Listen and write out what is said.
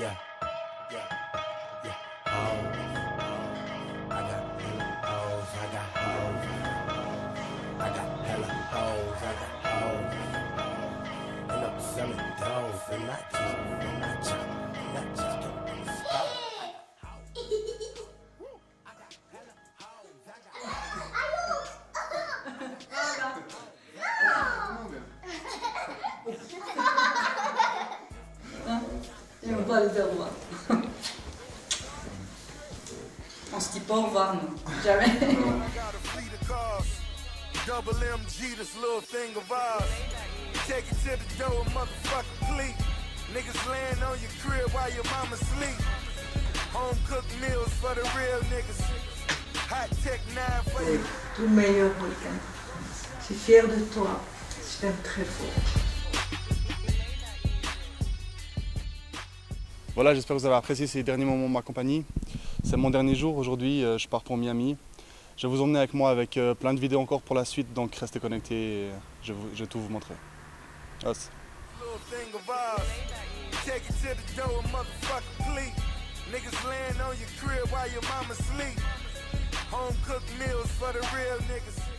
Yeah, yeah, yeah. Hoes, I got hella hoes, I got hoes. I got hella hoes, I got hoes. And I'm selling doves, and not just, not just, not Et on va les avoir. On se dit pas au revoir, nous. Jamais. Double MG, this little thing of ours. Take it to the door, motherfucker, please. Niggas laying on your crib while your mama sleep. Home cooked meals for the real niggas. Hot tech nine for you. Tout meilleur week-end. Je suis fière de toi. Je t'aime très fort. Voilà, j'espère que vous avez apprécié ces derniers moments de ma compagnie. C'est mon dernier jour aujourd'hui, euh, je pars pour Miami. Je vais vous emmener avec moi avec euh, plein de vidéos encore pour la suite, donc restez connectés, et je, je vais tout vous montrer. Niggas.